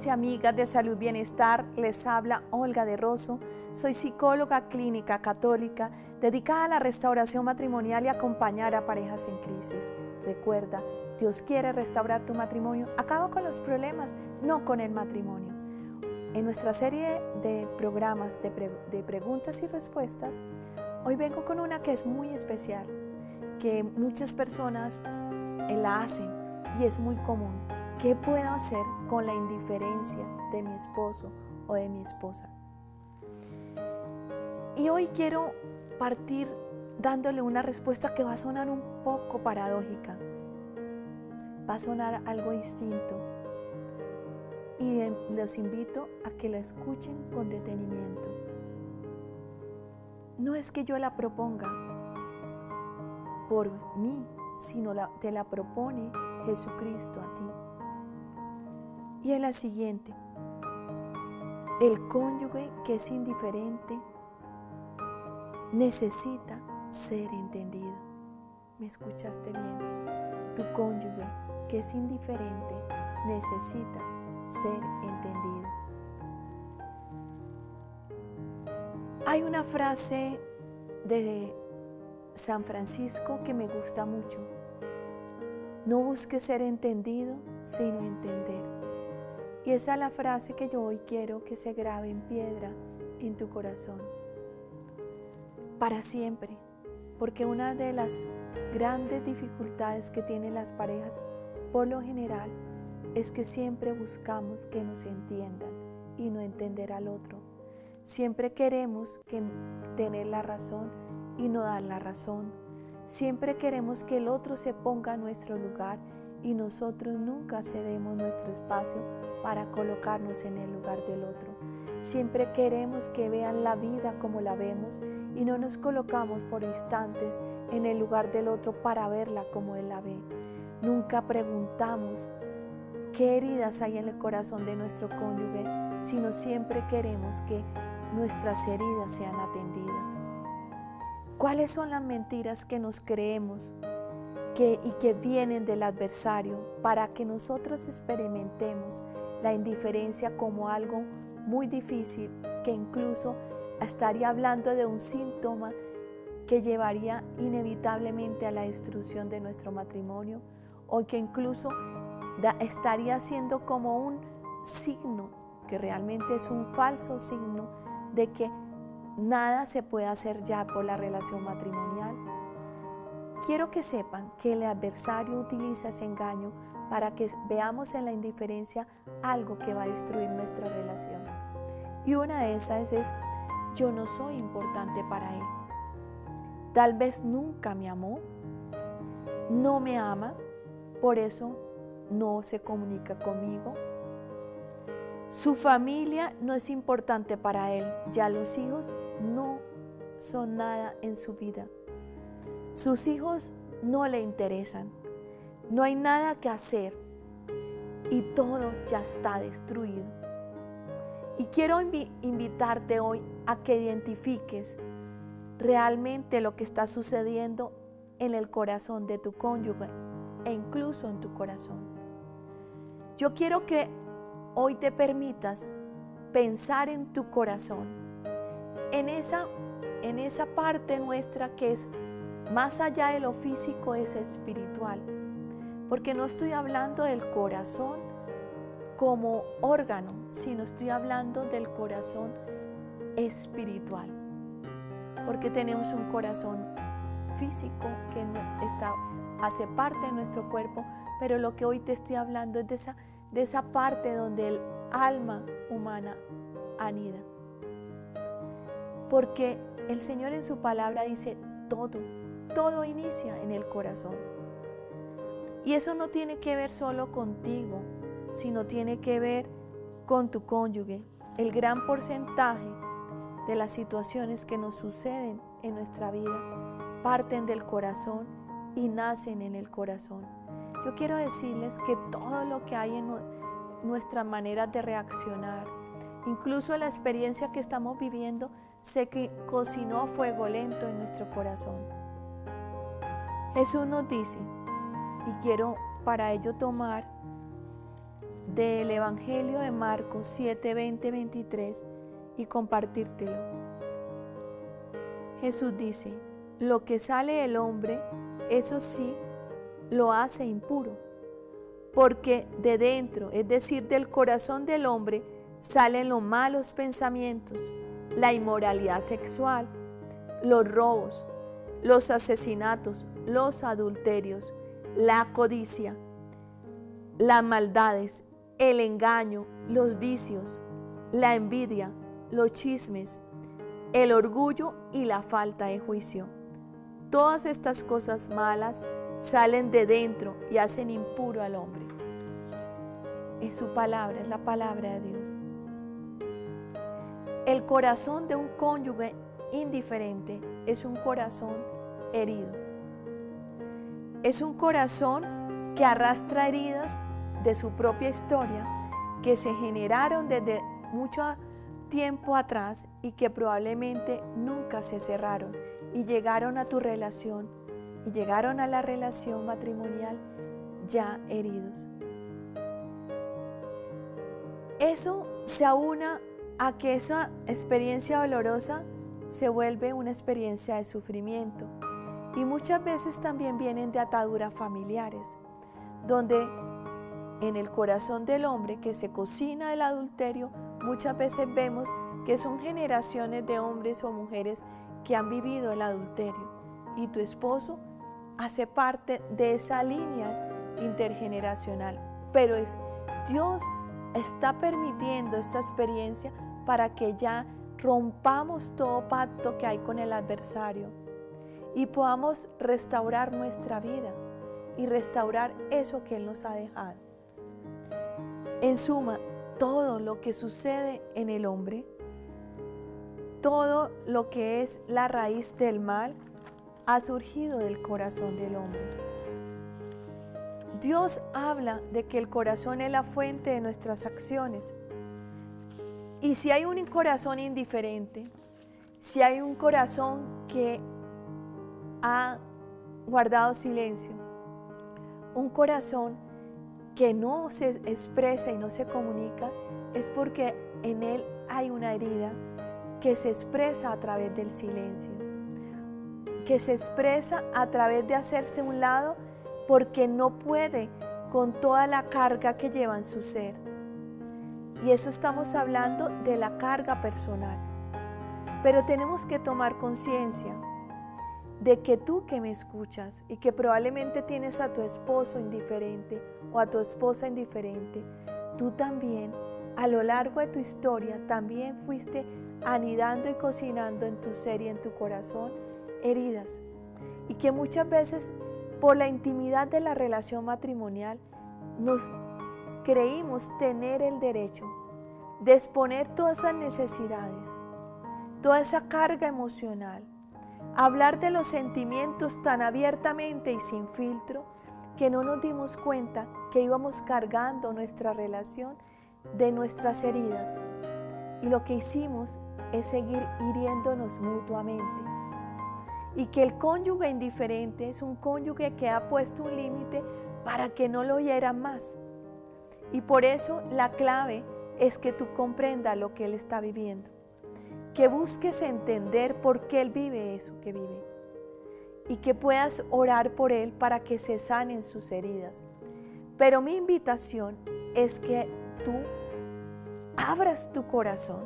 amigos y amigas de Salud Bienestar, les habla Olga de Rosso. Soy psicóloga clínica católica dedicada a la restauración matrimonial y acompañar a parejas en crisis. Recuerda, Dios quiere restaurar tu matrimonio. Acaba con los problemas, no con el matrimonio. En nuestra serie de programas de, de preguntas y respuestas, hoy vengo con una que es muy especial, que muchas personas la hacen y es muy común ¿Qué puedo hacer con la indiferencia de mi esposo o de mi esposa? Y hoy quiero partir dándole una respuesta que va a sonar un poco paradójica. Va a sonar algo distinto. Y los invito a que la escuchen con detenimiento. No es que yo la proponga por mí, sino te la propone Jesucristo a ti y es la siguiente. El cónyuge que es indiferente necesita ser entendido. ¿Me escuchaste bien? Tu cónyuge que es indiferente necesita ser entendido. Hay una frase de San Francisco que me gusta mucho. No busques ser entendido, sino entender. Y esa es la frase que yo hoy quiero que se grabe en piedra en tu corazón. Para siempre. Porque una de las grandes dificultades que tienen las parejas, por lo general, es que siempre buscamos que nos entiendan y no entender al otro. Siempre queremos que tener la razón y no dar la razón. Siempre queremos que el otro se ponga a nuestro lugar y nosotros nunca cedemos nuestro espacio para colocarnos en el lugar del otro. Siempre queremos que vean la vida como la vemos y no nos colocamos por instantes en el lugar del otro para verla como él la ve. Nunca preguntamos qué heridas hay en el corazón de nuestro cónyuge, sino siempre queremos que nuestras heridas sean atendidas. ¿Cuáles son las mentiras que nos creemos y que vienen del adversario para que nosotros experimentemos la indiferencia como algo muy difícil que incluso estaría hablando de un síntoma que llevaría inevitablemente a la destrucción de nuestro matrimonio o que incluso estaría siendo como un signo, que realmente es un falso signo de que nada se puede hacer ya por la relación matrimonial. Quiero que sepan que el adversario utiliza ese engaño para que veamos en la indiferencia algo que va a destruir nuestra relación. Y una de esas es, yo no soy importante para él. Tal vez nunca me amó, no me ama, por eso no se comunica conmigo. Su familia no es importante para él, ya los hijos no son nada en su vida. Sus hijos no le interesan. No hay nada que hacer y todo ya está destruido. Y quiero invitarte hoy a que identifiques realmente lo que está sucediendo en el corazón de tu cónyuge e incluso en tu corazón. Yo quiero que hoy te permitas pensar en tu corazón, en esa, en esa parte nuestra que es más allá de lo físico es espiritual, porque no estoy hablando del corazón como órgano, sino estoy hablando del corazón espiritual, porque tenemos un corazón físico que está, hace parte de nuestro cuerpo, pero lo que hoy te estoy hablando es de esa, de esa parte donde el alma humana anida. Porque el Señor en su palabra dice todo, todo inicia en el corazón. Y eso no tiene que ver solo contigo, sino tiene que ver con tu cónyuge. El gran porcentaje de las situaciones que nos suceden en nuestra vida parten del corazón y nacen en el corazón. Yo quiero decirles que todo lo que hay en nuestra manera de reaccionar, incluso la experiencia que estamos viviendo, se cocinó a fuego lento en nuestro corazón. Jesús nos dice, y quiero para ello tomar del Evangelio de Marcos 7, 20, 23 y compartírtelo. Jesús dice, lo que sale del hombre, eso sí, lo hace impuro, porque de dentro, es decir, del corazón del hombre, salen los malos pensamientos, la inmoralidad sexual, los robos, los asesinatos, los adulterios, la codicia, las maldades, el engaño, los vicios, la envidia, los chismes, el orgullo y la falta de juicio. Todas estas cosas malas salen de dentro y hacen impuro al hombre. Es su palabra, es la palabra de Dios. El corazón de un cónyuge indiferente es un corazón herido. Es un corazón que arrastra heridas de su propia historia que se generaron desde mucho tiempo atrás y que probablemente nunca se cerraron y llegaron a tu relación y llegaron a la relación matrimonial ya heridos. Eso se aúna a que esa experiencia dolorosa se vuelve una experiencia de sufrimiento y muchas veces también vienen de ataduras familiares, donde en el corazón del hombre que se cocina el adulterio, muchas veces vemos que son generaciones de hombres o mujeres que han vivido el adulterio y tu esposo hace parte de esa línea intergeneracional. Pero es Dios está permitiendo esta experiencia para que ya rompamos todo pacto que hay con el adversario y podamos restaurar nuestra vida y restaurar eso que Él nos ha dejado. En suma, todo lo que sucede en el hombre, todo lo que es la raíz del mal, ha surgido del corazón del hombre. Dios habla de que el corazón es la fuente de nuestras acciones. Y si hay un corazón indiferente, si hay un corazón que ha guardado silencio, un corazón que no se expresa y no se comunica, es porque en él hay una herida que se expresa a través del silencio, que se expresa a través de hacerse un lado porque no puede con toda la carga que lleva en su ser. Y eso estamos hablando de la carga personal. Pero tenemos que tomar conciencia de que tú que me escuchas y que probablemente tienes a tu esposo indiferente o a tu esposa indiferente, tú también a lo largo de tu historia también fuiste anidando y cocinando en tu ser y en tu corazón heridas. Y que muchas veces por la intimidad de la relación matrimonial nos creímos tener el derecho de exponer todas esas necesidades, toda esa carga emocional, hablar de los sentimientos tan abiertamente y sin filtro que no nos dimos cuenta que íbamos cargando nuestra relación de nuestras heridas. Y lo que hicimos es seguir hiriéndonos mutuamente. Y que el cónyuge indiferente es un cónyuge que ha puesto un límite para que no lo hieran más. Y por eso la clave es que tú comprendas lo que él está viviendo que busques entender por qué Él vive eso que vive y que puedas orar por Él para que se sanen sus heridas. Pero mi invitación es que tú abras tu corazón,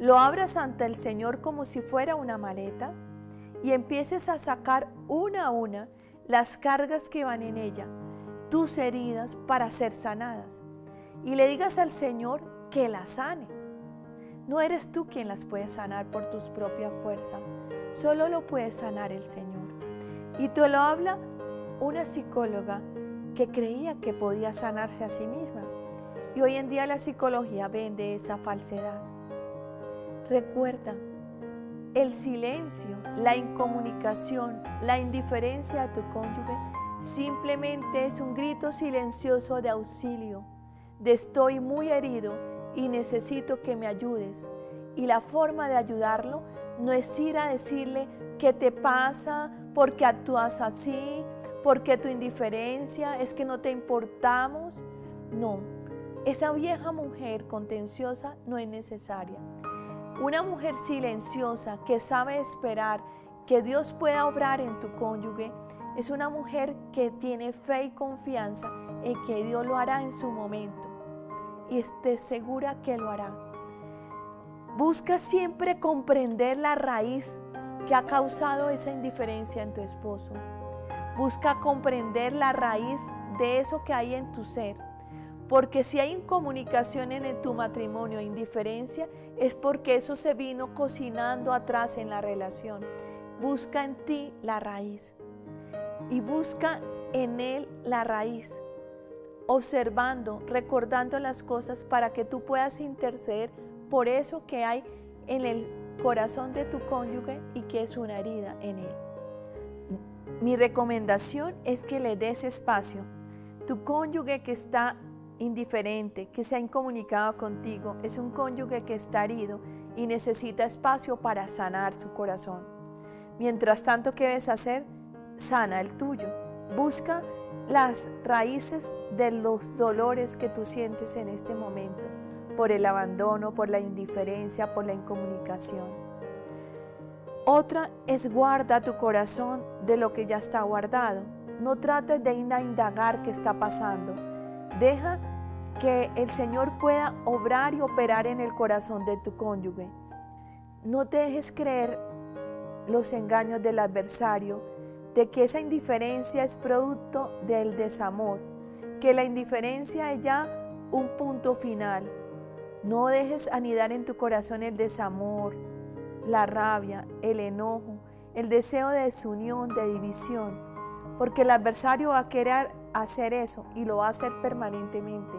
lo abras ante el Señor como si fuera una maleta y empieces a sacar una a una las cargas que van en ella, tus heridas para ser sanadas. Y le digas al Señor que las sane no eres tú quien las puede sanar por tus propias fuerzas, solo lo puede sanar el Señor. Y te lo habla una psicóloga que creía que podía sanarse a sí misma. Y hoy en día la psicología vende esa falsedad. Recuerda, el silencio, la incomunicación, la indiferencia a tu cónyuge simplemente es un grito silencioso de auxilio, de estoy muy herido y necesito que me ayudes. Y la forma de ayudarlo no es ir a decirle qué te pasa, porque actúas así, porque tu indiferencia es que no te importamos. No, Esa vieja mujer contenciosa no es necesaria. Una mujer silenciosa que sabe esperar que Dios pueda obrar en tu cónyuge es una mujer que tiene fe y confianza en que Dios lo hará en su momento y esté segura que lo hará. Busca siempre comprender la raíz que ha causado esa indiferencia en tu esposo. Busca comprender la raíz de eso que hay en tu ser. Porque si hay incomunicación en tu matrimonio, indiferencia, es porque eso se vino cocinando atrás en la relación. Busca en ti la raíz y busca en él la raíz, observando, recordando las cosas para que tú puedas interceder por eso que hay en el corazón de tu cónyuge y que es una herida en él. Mi recomendación es que le des espacio. Tu cónyuge que está indiferente, que se ha incomunicado contigo, es un cónyuge que está herido y necesita espacio para sanar su corazón. Mientras tanto, ¿qué debes hacer? Sana el tuyo. Busca las raíces de los dolores que tú sientes en este momento, por el abandono, por la indiferencia, por la incomunicación. Otra es guarda tu corazón de lo que ya está guardado. No trates de indagar qué está pasando. Deja que el Señor pueda obrar y operar en el corazón de tu cónyuge. No te dejes creer los engaños del adversario, de que esa indiferencia es producto del desamor, que la indiferencia es ya un punto final. No dejes anidar en tu corazón el desamor, la rabia, el enojo, el deseo de desunión, de división, porque el adversario va a querer hacer eso y lo va a hacer permanentemente.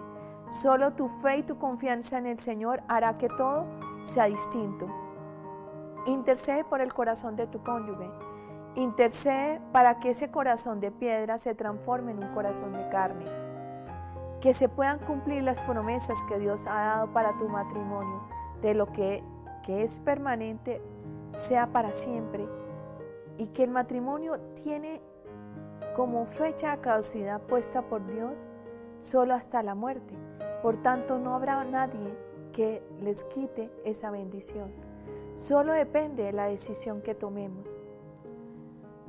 Solo tu fe y tu confianza en el Señor hará que todo sea distinto. Intercede por el corazón de tu cónyuge. Intercede para que ese corazón de piedra se transforme en un corazón de carne. Que se puedan cumplir las promesas que Dios ha dado para tu matrimonio, de lo que que es permanente sea para siempre y que el matrimonio tiene como fecha de caducidad puesta por Dios solo hasta la muerte. Por tanto, no habrá nadie que les quite esa bendición. Solo depende de la decisión que tomemos.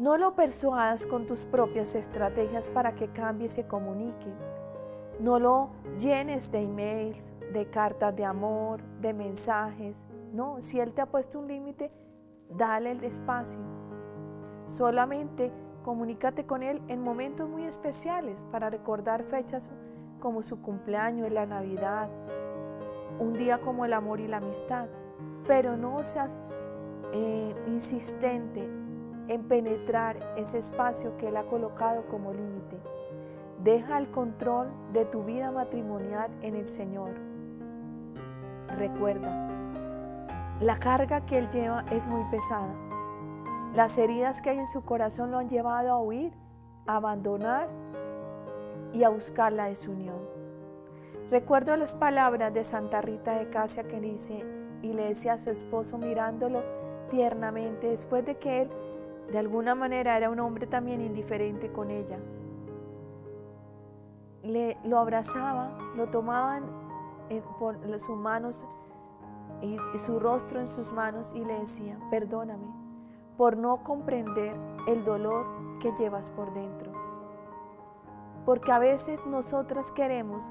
No lo persuadas con tus propias estrategias para que cambie y se comunique. No lo llenes de emails, de cartas de amor, de mensajes, no, si Él te ha puesto un límite, dale el espacio. Solamente comunícate con Él en momentos muy especiales para recordar fechas como su cumpleaños, la Navidad, un día como el amor y la amistad. Pero no seas eh, insistente en penetrar ese espacio que Él ha colocado como límite. Deja el control de tu vida matrimonial en el Señor. Recuerda, la carga que él lleva es muy pesada. Las heridas que hay en su corazón lo han llevado a huir, a abandonar y a buscar la desunión. Recuerdo las palabras de Santa Rita de Casia que dice y le decía a su esposo mirándolo tiernamente después de que él de alguna manera era un hombre también indiferente con ella. Le, lo abrazaba, lo tomaban por sus manos y, su rostro en sus manos y le decía, perdóname por no comprender el dolor que llevas por dentro. Porque a veces nosotras queremos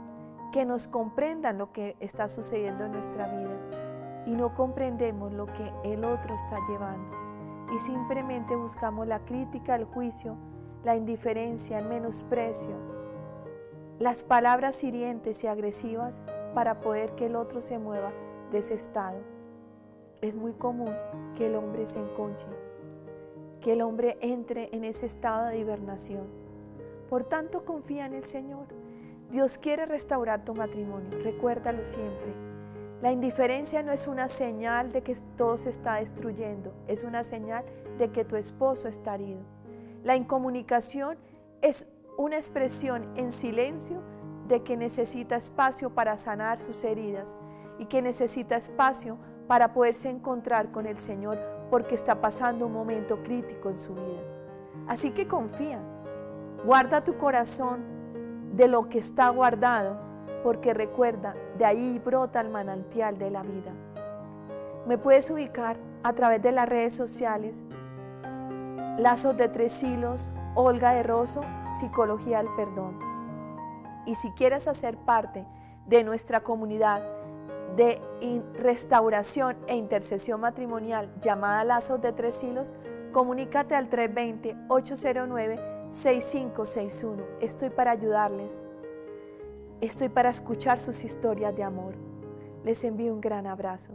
que nos comprendan lo que está sucediendo en nuestra vida y no comprendemos lo que el otro está llevando. Y simplemente buscamos la crítica, el juicio, la indiferencia, el menosprecio, las palabras hirientes y agresivas para poder que el otro se mueva de ese estado. Es muy común que el hombre se enconche, que el hombre entre en ese estado de hibernación. Por tanto, confía en el Señor. Dios quiere restaurar tu matrimonio, recuérdalo siempre. La indiferencia no es una señal de que todo se está destruyendo, es una señal de que tu esposo está herido. La incomunicación es una expresión en silencio de que necesita espacio para sanar sus heridas y que necesita espacio para poderse encontrar con el Señor porque está pasando un momento crítico en su vida. Así que confía, guarda tu corazón de lo que está guardado porque recuerda, de ahí brota el manantial de la vida. Me puedes ubicar a través de las redes sociales, Lazos de Tres Hilos, Olga de Rosso, Psicología del Perdón. Y si quieres hacer parte de nuestra comunidad de restauración e intercesión matrimonial llamada Lazos de Tres Hilos, comunícate al 320-809-6561. Estoy para ayudarles. Estoy para escuchar sus historias de amor. Les envío un gran abrazo.